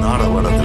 not a lot of